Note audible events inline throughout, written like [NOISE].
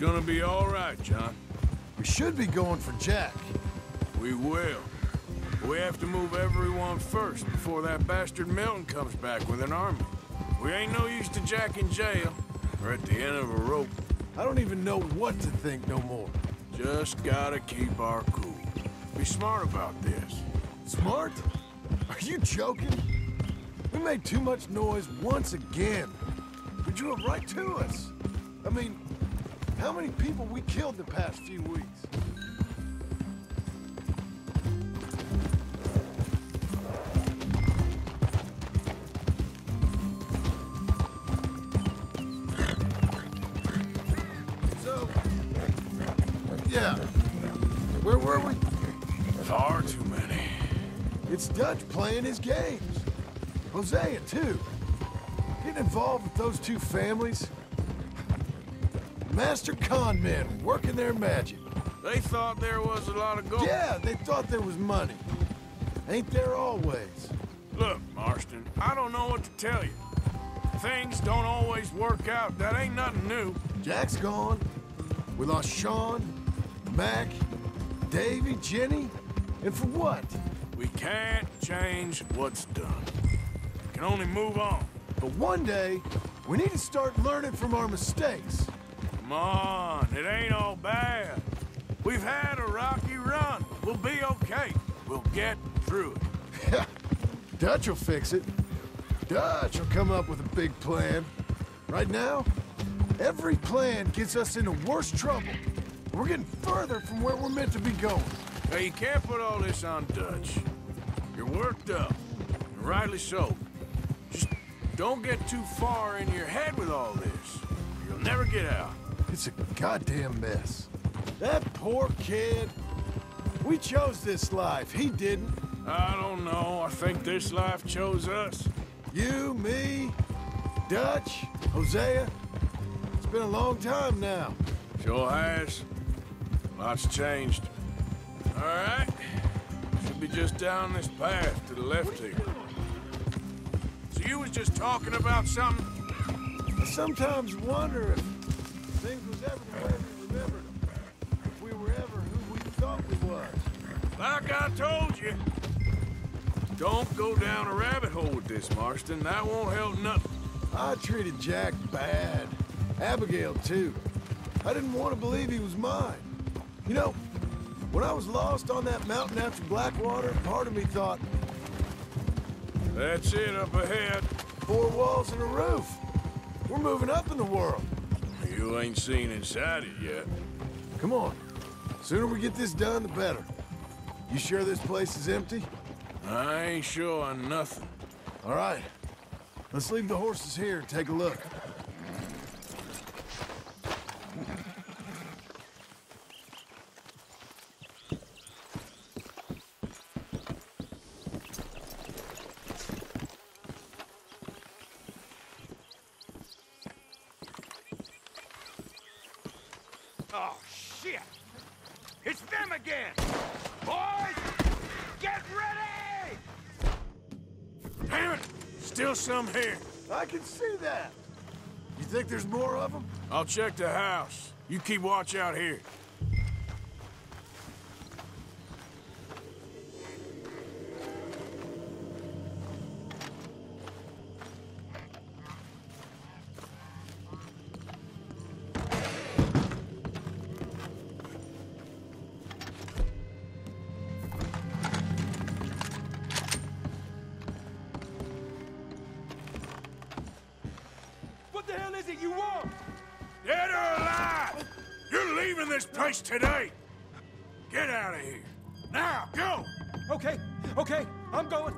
gonna be all right, John. We should be going for Jack. We will. We have to move everyone first before that bastard Milton comes back with an army. We ain't no use to Jack in jail or at the end of a rope. I don't even know what to think no more. Just gotta keep our cool. Be smart about this. Smart? Are you joking? We made too much noise once again. We drew it right to us. I mean, how many people we killed the past few weeks? So, yeah. Where were we? Far too many. It's Dutch playing his games. Hosea, too. Getting involved with those two families. Master con men working their magic. They thought there was a lot of gold. Yeah, they thought there was money. Ain't there always? Look, Marston, I don't know what to tell you. Things don't always work out. That ain't nothing new. Jack's gone. We lost Sean, Mac, Davy, Jenny. And for what? We can't change what's done. We can only move on. But one day, we need to start learning from our mistakes. Come on, it ain't all bad. We've had a rocky run. We'll be okay. We'll get through it. [LAUGHS] Dutch will fix it. Dutch will come up with a big plan. Right now, every plan gets us into worse trouble. We're getting further from where we're meant to be going. Hey, you can't put all this on Dutch. You're worked up, and rightly so. Just don't get too far in your head with all this. You'll never get out. It's a goddamn mess. That poor kid. We chose this life. He didn't. I don't know. I think this life chose us. You, me, Dutch, Hosea. It's been a long time now. Sure has. Lots changed. All right. Should be just down this path to the left here. So you was just talking about something? I sometimes wonder if things was ever the way we remembered them. If we were ever who we thought we was. Like I told you. Don't go down a rabbit hole with this, Marston. That won't help nothing. I treated Jack bad. Abigail, too. I didn't want to believe he was mine. You know, when I was lost on that mountain after Blackwater, part of me thought, That's it up ahead. four walls and a roof. We're moving up in the world. You ain't seen inside it yet. Come on. Sooner we get this done, the better. You sure this place is empty? I ain't sure on nothing. All right. Let's leave the horses here and take a look. Oh, shit! It's them again! Boys, get ready! Damn it! Still some here. I can see that. You think there's more of them? I'll check the house. You keep watch out here. Leaving this place today! Get out of here! Now, go! Okay, okay, I'm going.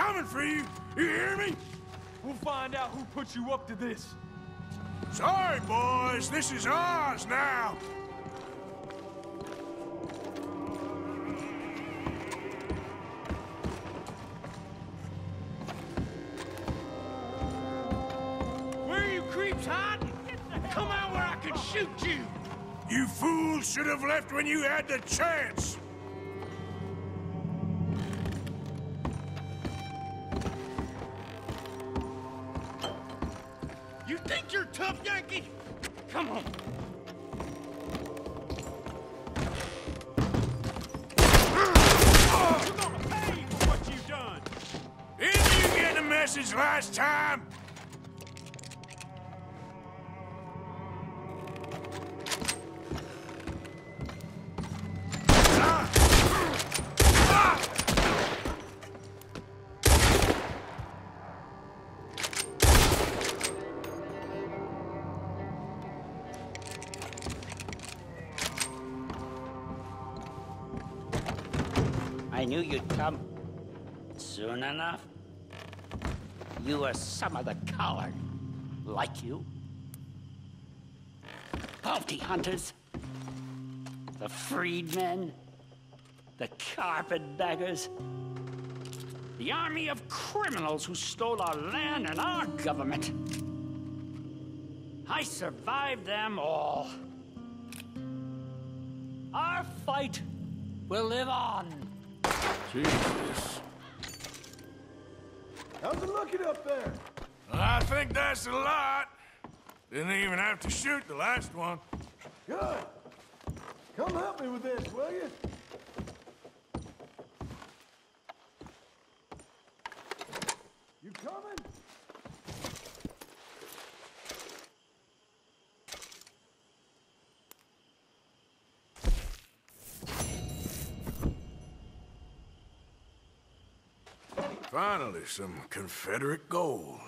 coming for you. You hear me? We'll find out who put you up to this. Sorry, boys. This is ours now. Where are you creeps hiding? Come out where I can shoot you! You fools should have left when you had the chance! You're tough, Yankee? Come on. You're gonna pay for what you've done! Didn't you get the message last time? Some of the coward. Like you. Bounty hunters. The freedmen. The carpetbaggers. The army of criminals who stole our land and our government. I survived them all. Our fight will live on. Jesus. How's it looking up there? I think that's a lot. Didn't even have to shoot the last one. Good. Come help me with this, will you? You coming? Finally, some Confederate gold.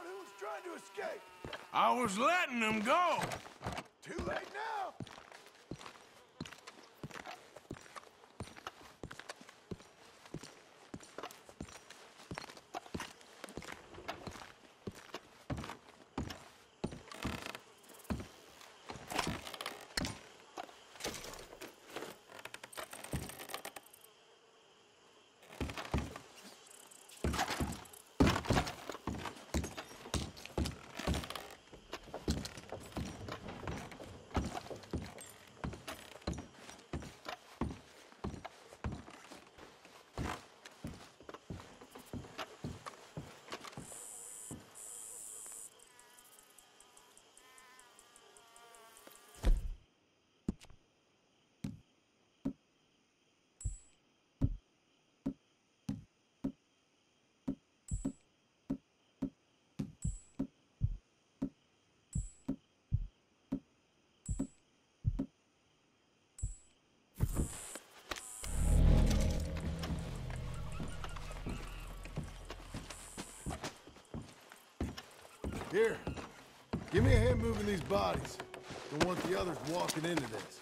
someone who was trying to escape. I was letting them go. Here, give me a hand moving these bodies. Don't want the others walking into this.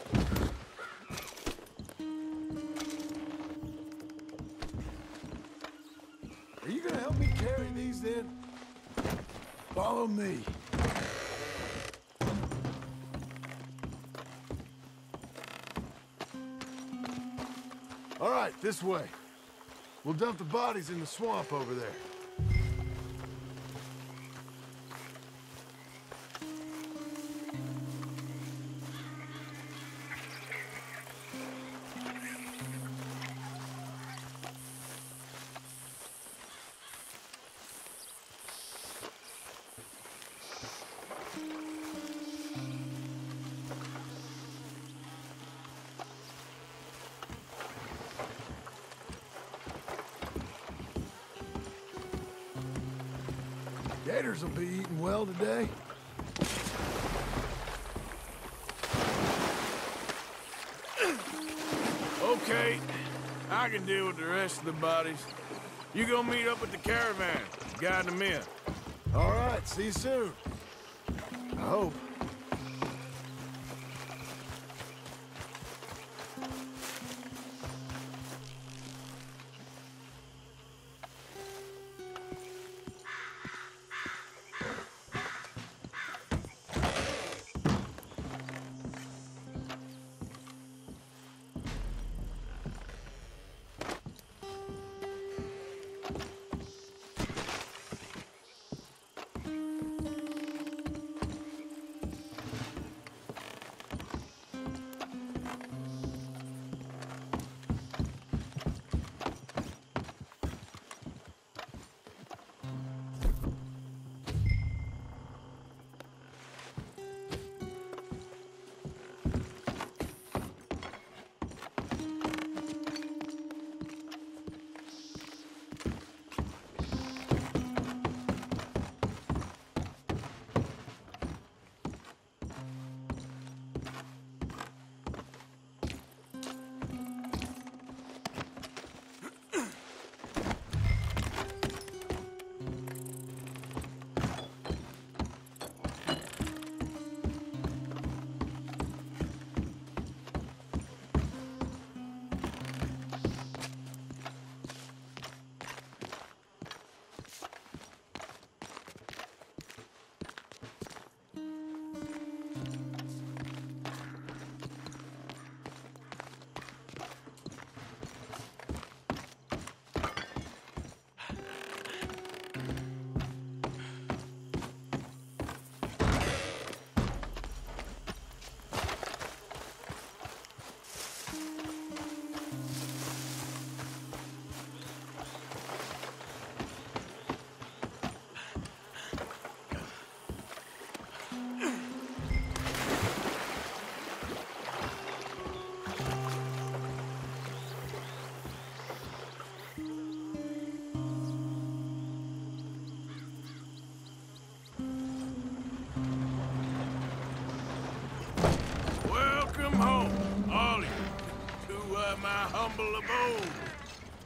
Are you gonna help me carry these then? Follow me. All right, this way. We'll dump the bodies in the swamp over there. Okay, I can deal with the rest of the bodies. You go meet up with the caravan, guide them in. All right, see you soon. I hope.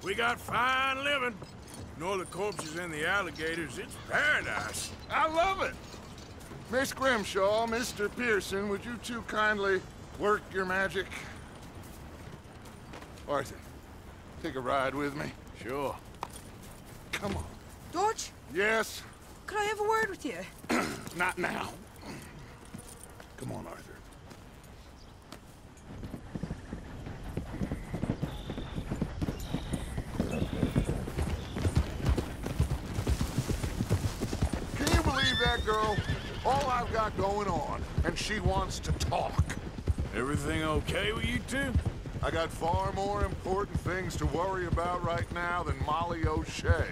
We got fine living, Ignore the corpses and the alligators, it's paradise. I love it. Miss Grimshaw, Mr. Pearson, would you two kindly work your magic? Arthur, take a ride with me. Sure. Come on. George, Yes, could I have a word with you? [CLEARS THROAT] not now. Come on, Arthur. Can you believe that girl? All I've got going on, and she wants to talk. Everything okay with you two? I got far more important things to worry about right now than Molly O'Shea.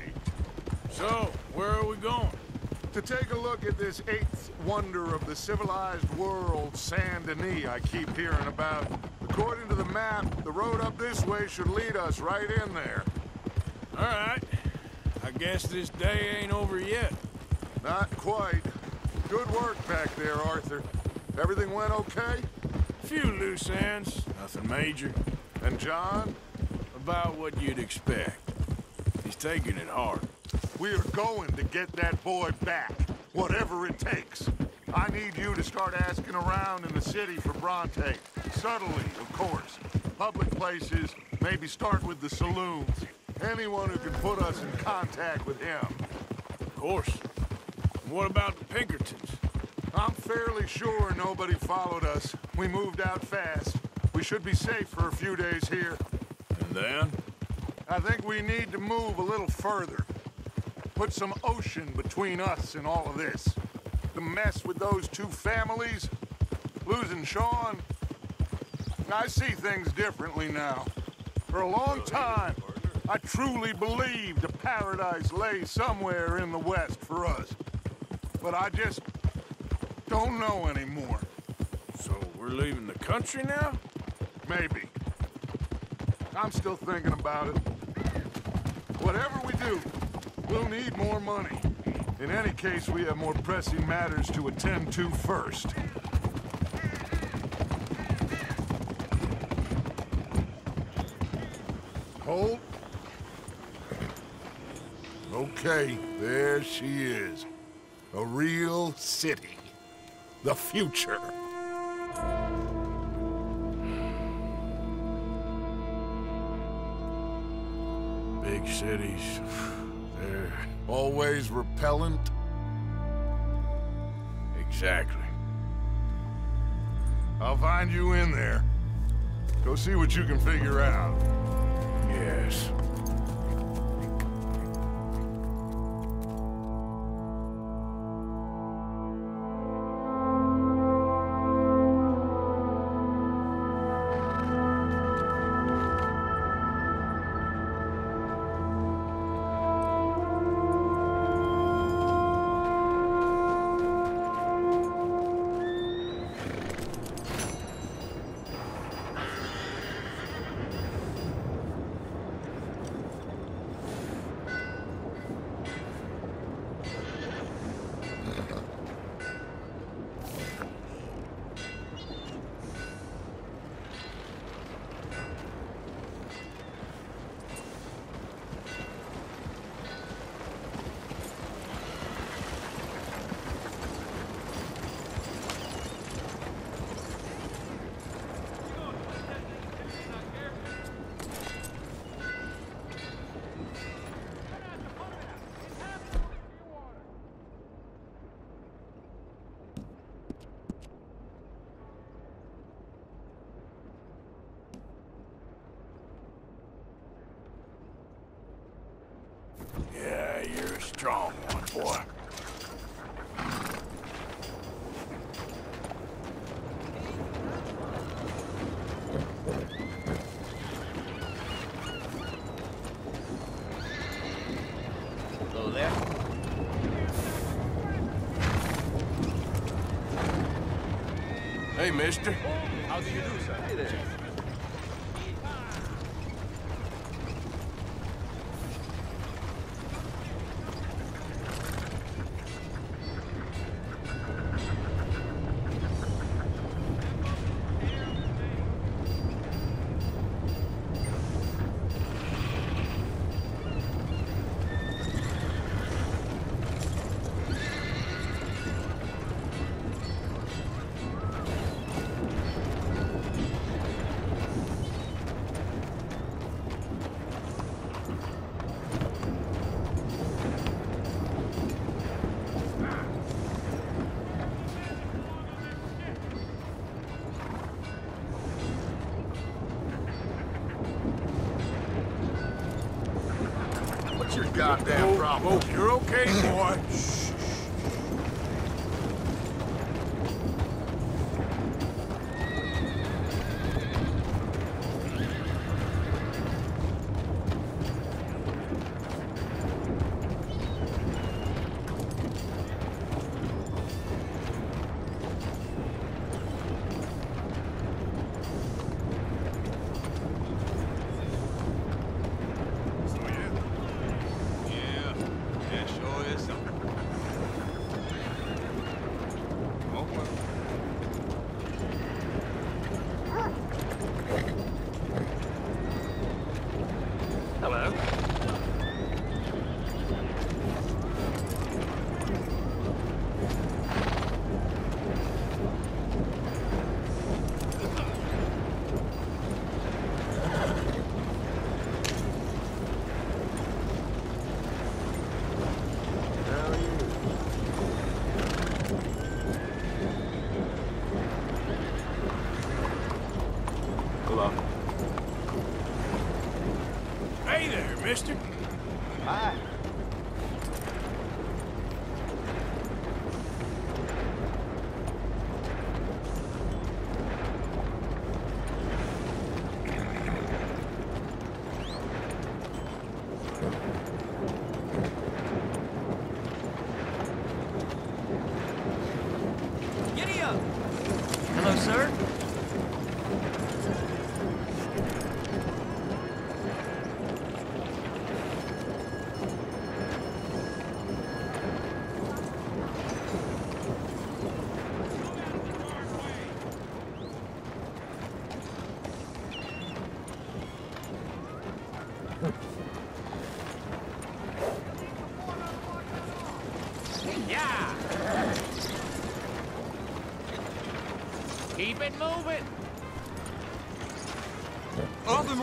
So, where are we going? To take a look at this eighth wonder of the civilized world, Saint Denis, I keep hearing about. According to the map, the road up this way should lead us right in there. All right. I guess this day ain't over yet. Not quite. Good work back there, Arthur. Everything went okay? Few loose ends, nothing major. And John? About what you'd expect. He's taking it hard. We are going to get that boy back, whatever it takes. I need you to start asking around in the city for Bronte. Subtly, of course. Public places, maybe start with the saloons. Anyone who can put us in contact with him. Of course. What about the Pinkertons? I'm fairly sure nobody followed us. We moved out fast. We should be safe for a few days here. And then? I think we need to move a little further. Put some ocean between us and all of this. The mess with those two families, losing Sean, I see things differently now. For a long time, I truly believed a paradise lay somewhere in the west for us. But I just don't know anymore. So we're leaving the country now? Maybe. I'm still thinking about it. Whatever we do, we'll need more money. In any case, we have more pressing matters to attend to first. Hold. Okay, there she is. A real city. The future. Big cities. [SIGHS] They're... Always repellent. Exactly. I'll find you in there. Go see what you can figure out. Yes. Go there. Hey, mister. How do you do, sir? Hey there.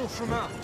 chemin.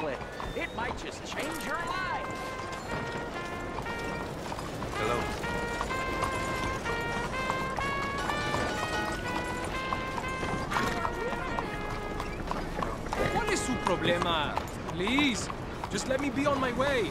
chocolate. It might just change your life. Hello. What is su problema? Please, just let me be on my way.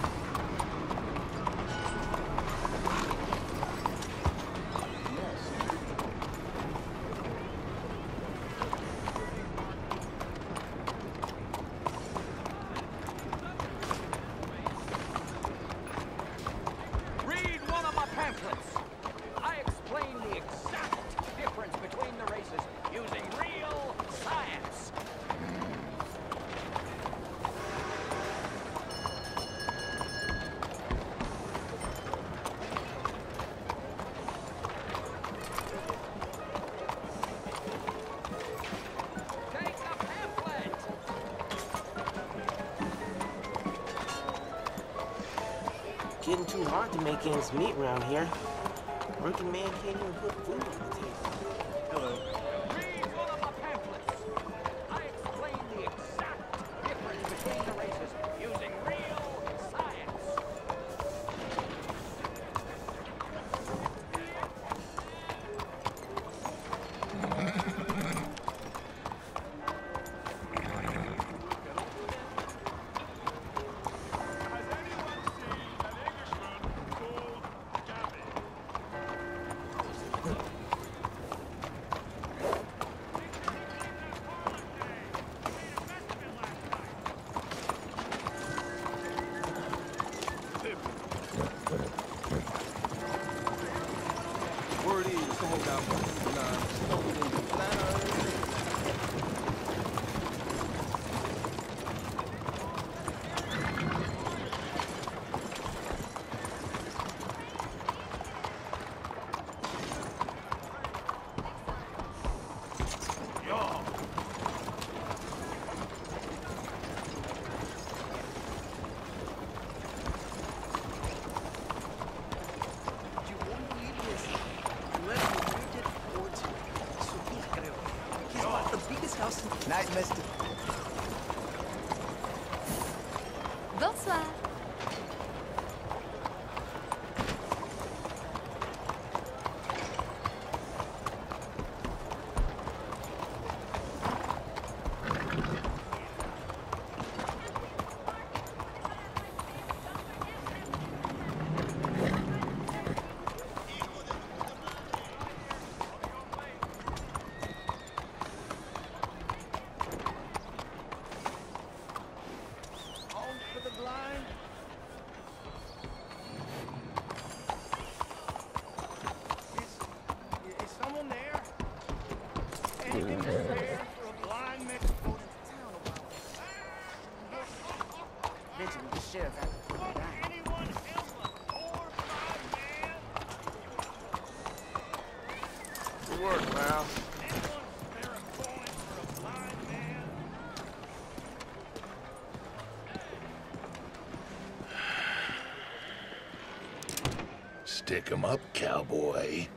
Stick 'em up, cowboy.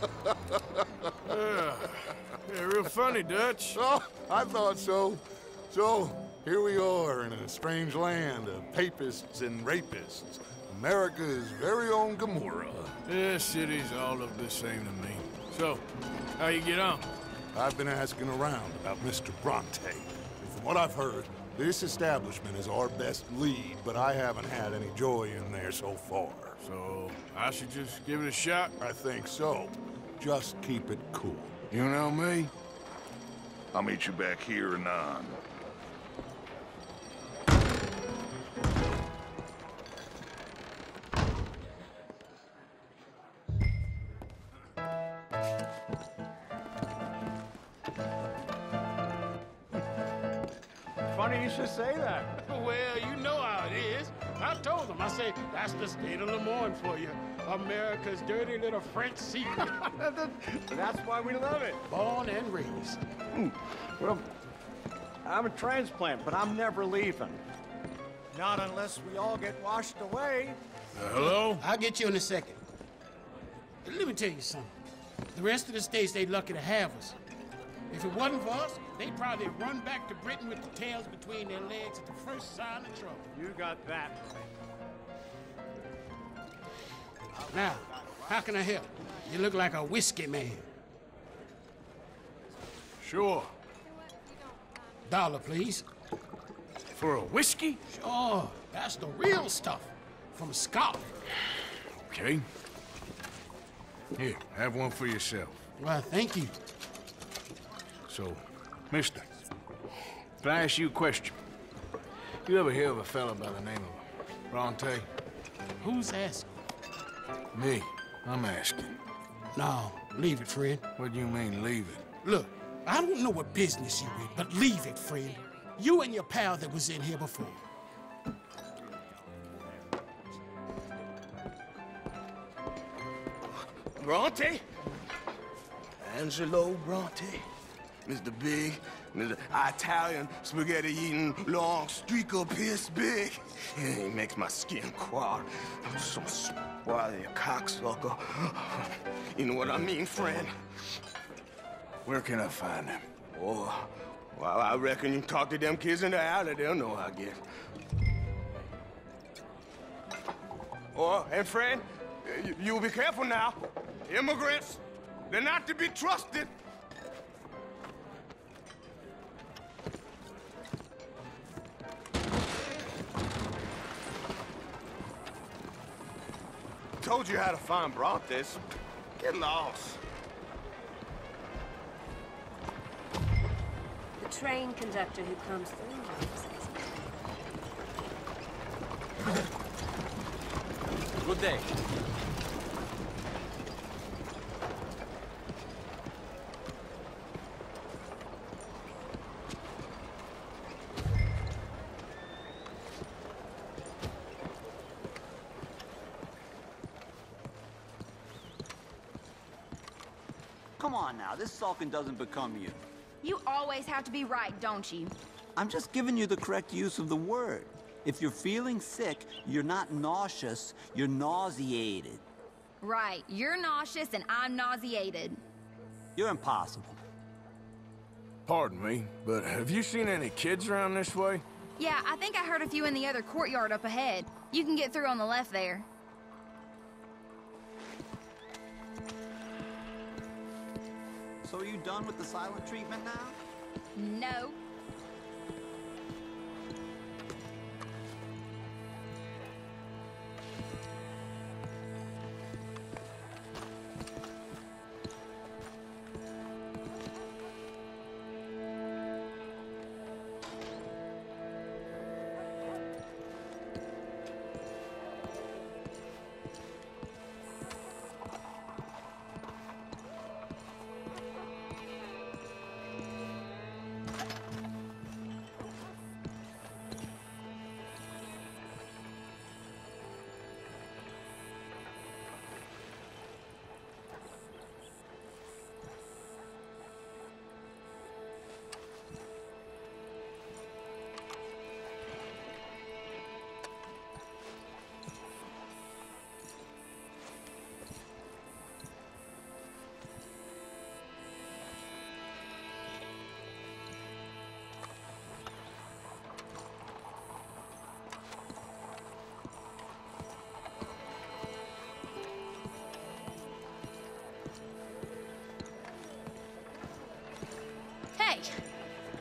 [LAUGHS] Yeah, real funny, Dutch. [LAUGHS] Oh, I thought so. So, here we are in a strange land of papists and rapists. America's very own Gomorrah. This city's all look the same to me. So, how you get on? I've been asking around about Mr. Bronte. And from what I've heard, this establishment is our best lead, but I haven't had any joy in there so far. So, I should just give it a shot? I think so. Just keep it cool. You know me? I'll meet you back here anon. Say, that's the state of Lemoyne for you. America's dirty little French secret. [LAUGHS] That's why we love it. Born and raised. Well, I'm a transplant, but I'm never leaving. Not unless we all get washed away. Uh, hello? I'll get you in a second. Let me tell you something. The rest of the states, they lucky to have us. If it wasn't for us, they'd probably run back to Britain with the tails between their legs at the first sign of trouble. You got that. Now, how can I help? You look like a whiskey man. Sure. Dollar, please. For a whiskey? Sure, that's the real stuff. From Scotland. Okay. Here, have one for yourself. Well, thank you. So, mister, if I ask you a question, you ever hear of a fella by the name of Bronte? Who's asking? Me. I'm asking. No, leave it, friend. What do you mean, leave it? Look, I don't know what business you in, but leave it, friend. You and your pal that was in here before. Bronte? Angelo Bronte. Mr. Big, Italian spaghetti-eating long streaker piss big. He makes my skin crawl. I'm so a cocksucker. You know what I mean, friend? Where can I find him? Oh, well, I reckon you talk to them kids in the alley, they'll know how I get. Oh, and friend, you, you be careful now. Immigrants, they're not to be trusted. Told you how to find Brontes. Get lost. The train conductor who comes through says Good day. Come on now, this sulking doesn't become you. You always have to be right, don't you? I'm just giving you the correct use of the word. If you're feeling sick, you're not nauseous, you're nauseated. Right. You're nauseous and I'm nauseated. You're impossible. Pardon me, but have you seen any kids around this way? Yeah, I think I heard a few in the other courtyard up ahead. You can get through on the left there. So are you done with the silent treatment now? No.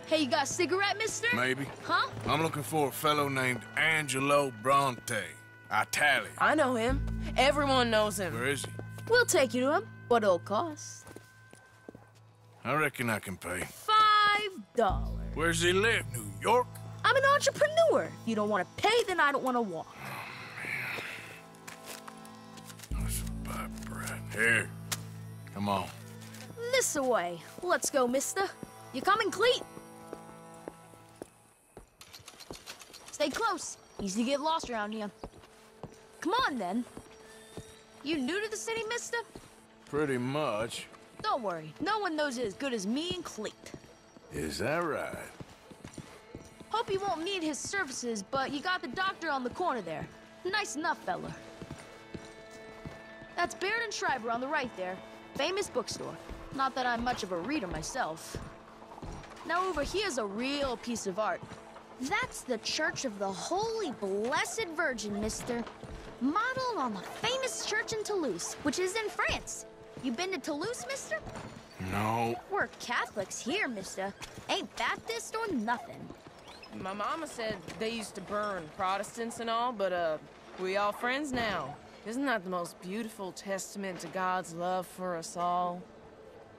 Hey, you got a cigarette, mister? Maybe. Huh? I'm looking for a fellow named Angelo Bronte. Italian. I know him. Everyone knows him. Where is he? We'll take you to him. What it'll cost? I reckon I can pay. Five dollars. Where's he live? New York? I'm an entrepreneur. If you don't want to pay, then I don't want to walk. Oh, Here. Come on. This away. Let's go, mister. You coming, Cleet? Stay close. Easy to get lost around here. Come on, then. You new to the city, mister? Pretty much. Don't worry. No one knows it as good as me and Cleet. Is that right? Hope you won't need his services, but you got the doctor on the corner there. Nice enough, fella. That's Baird and Schreiber on the right there. Famous bookstore. Not that I'm much of a reader myself. Now over here's a real piece of art. That's the Church of the Holy Blessed Virgin, mister. Modeled on the famous church in Toulouse, which is in France. You been to Toulouse, mister? No. We're Catholics here, mister. Ain't Baptist or nothing. My mama said they used to burn Protestants and all, but, uh, we all friends now. Isn't that the most beautiful testament to God's love for us all?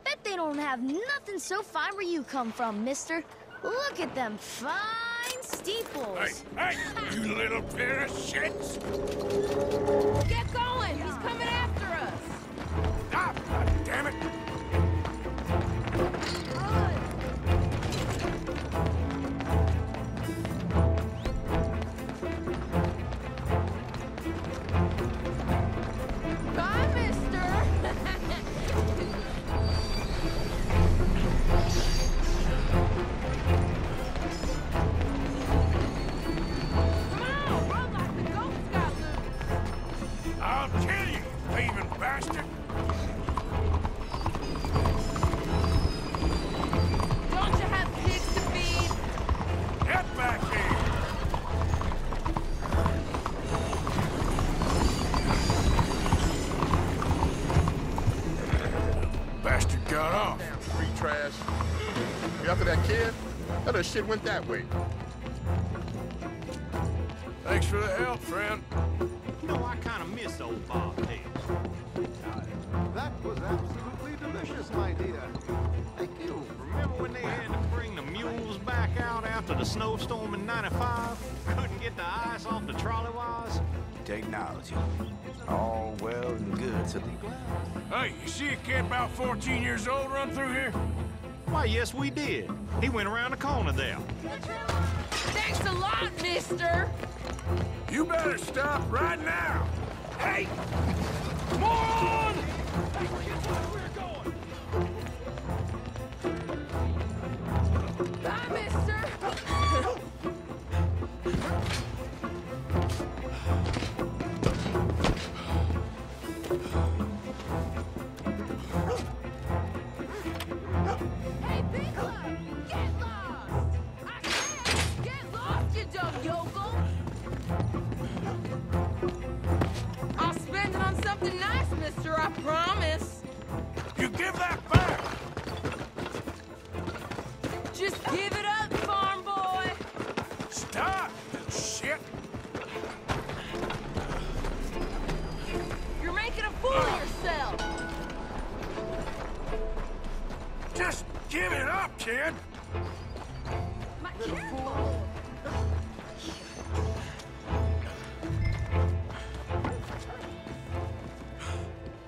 Bet they don't have nothing so fine where you come from, mister. Look at them fine steeples. Hey, hey, you little pair of shits! Get going! He's coming after us! Ah, God damn it! After that kid? That other shit went that way. Thanks for the help, friend. You know, I kind of miss old Bob Tales. That was absolutely delicious, my dear. Thank you. Remember when they had to bring the mules back out after the snowstorm in 95? Couldn't get the ice off the trolley wires? Technology. All well and good till the Hey, you see a kid about 14 years old run through here? Why, yes, we did. He went around the corner there. Thanks a lot, mister! You better stop right now! Hey! Come Stop, shit! You're making a fool of yourself! Just give it up, kid!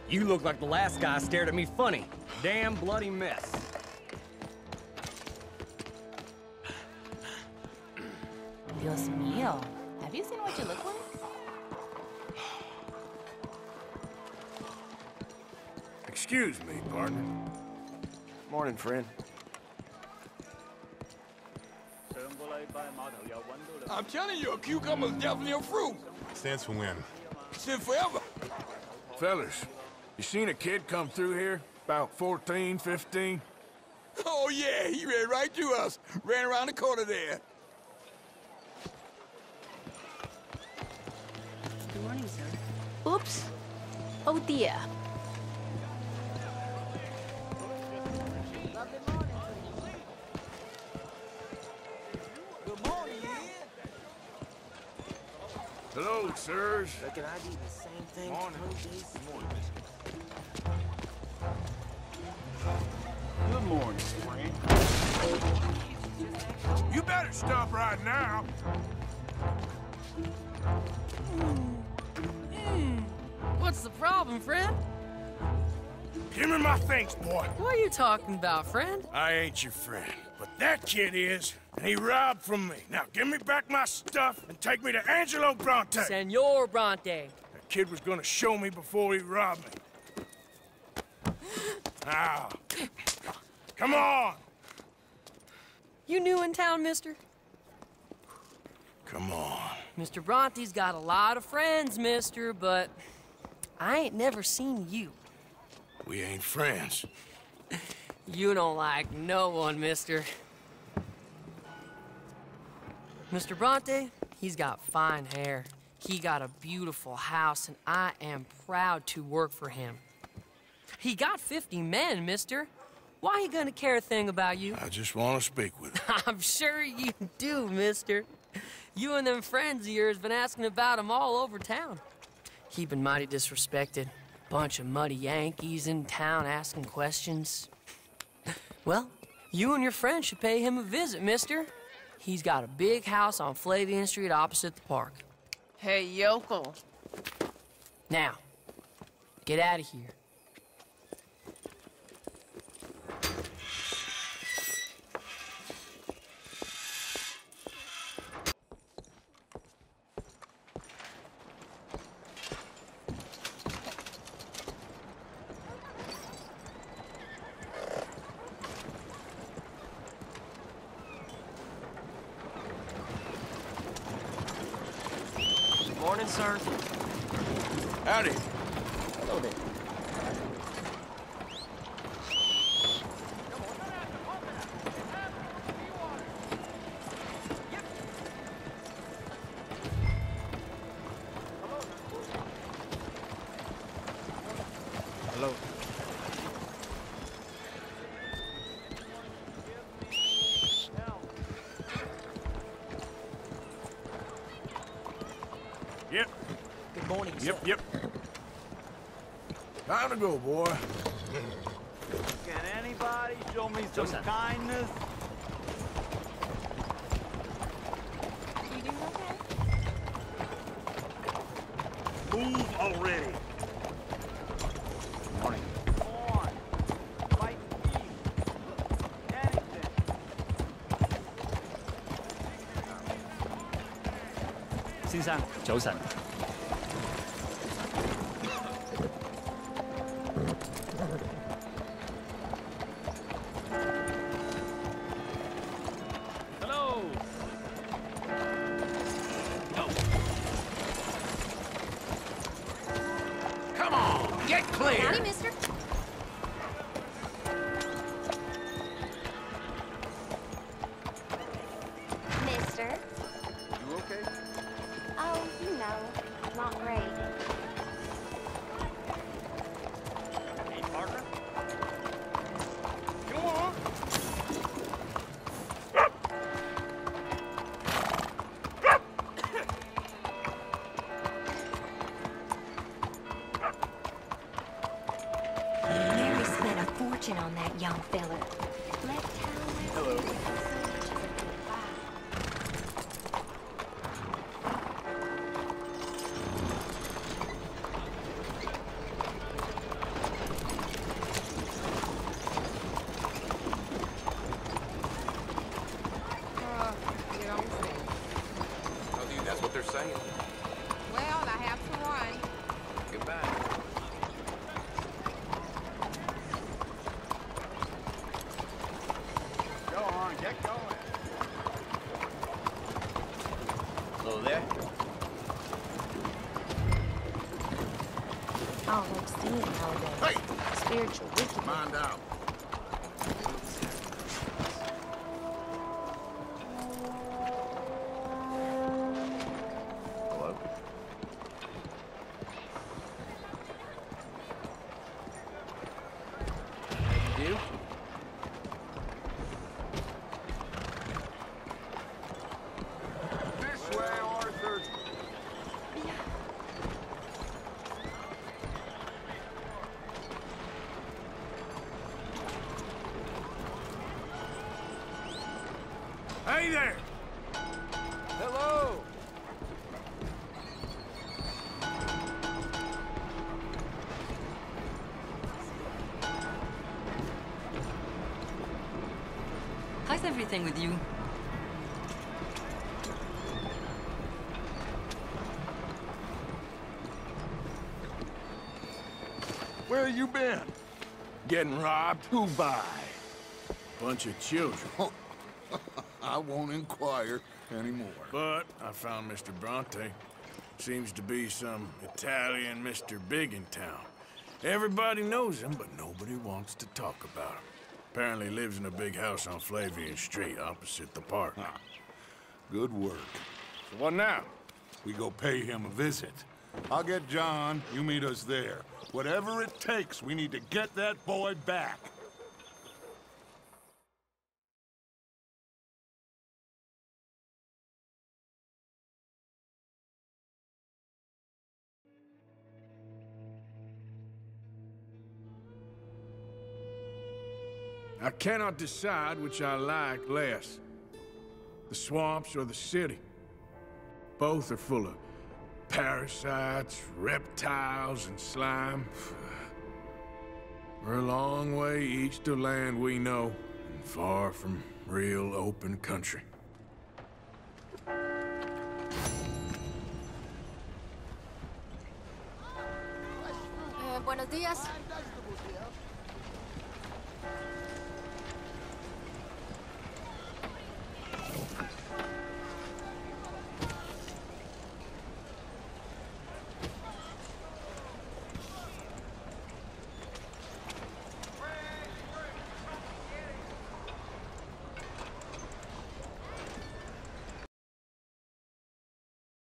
You look like the last guy stared at me funny. Damn bloody mess. Morning, friend. I'm telling you, a cucumber's definitely a fruit. Stands for when? Since forever. Fellas, you seen a kid come through here? About 14, 15? Oh, yeah, he ran right to us. Ran around the corner there. Good morning, sir. Oops. Oh dear. Hello, sirs. Reckon I'd eat the same thing Morning. 20 days Good morning, friend. You better stop right now. What's the problem, friend? Give me my things, boy. What are you talking about, friend? I ain't your friend, but that kid is, and he robbed from me. Now give me back my stuff and take me to Angelo Bronte. Senor Bronte. That kid was gonna show me before he robbed me. Now, come on. You new in town, mister? Come on. Mr. Bronte's got a lot of friends, mister, but I ain't never seen you. We ain't friends. [LAUGHS] You don't like no one, mister. Mr. Bronte, he's got fine hair. He got a beautiful house, and I am proud to work for him. He got 50 men, mister. Why he gonna care a thing about you? I just want to speak with him. [LAUGHS] I'm sure you do, mister. You and them friends of yours been asking about him all over town. He been mighty disrespected. Bunch of muddy Yankees in town asking questions. Well, you and your friend should pay him a visit, mister. He's got a big house on Flavian Street opposite the park. Hey, yokel. Now, get out of here. go, boy. Can anybody show me some Joseph. kindness? You doing okay? Move already. Morning. On. Fight me. Anything. 先生，早晨。 on, get going. Hello there. I like seeing how they Hey! Spiritual wickedness. Mind out. How's with you? Where you been? Getting robbed? Who by? Bunch of children. Oh, [LAUGHS] I won't inquire anymore. But I found Mr. Bronte. Seems to be some Italian Mr. Big in town. Everybody knows him, but nobody wants to talk about him. Apparently lives in a big house on Flavian Street opposite the park. Good work. So what now? We go pay him a visit. I'll get John, you meet us there. Whatever it takes, we need to get that boy back. I cannot decide which I like less. The swamps or the city. Both are full of parasites, reptiles, and slime. [SIGHS] We're a long way east of land we know, and far from real open country.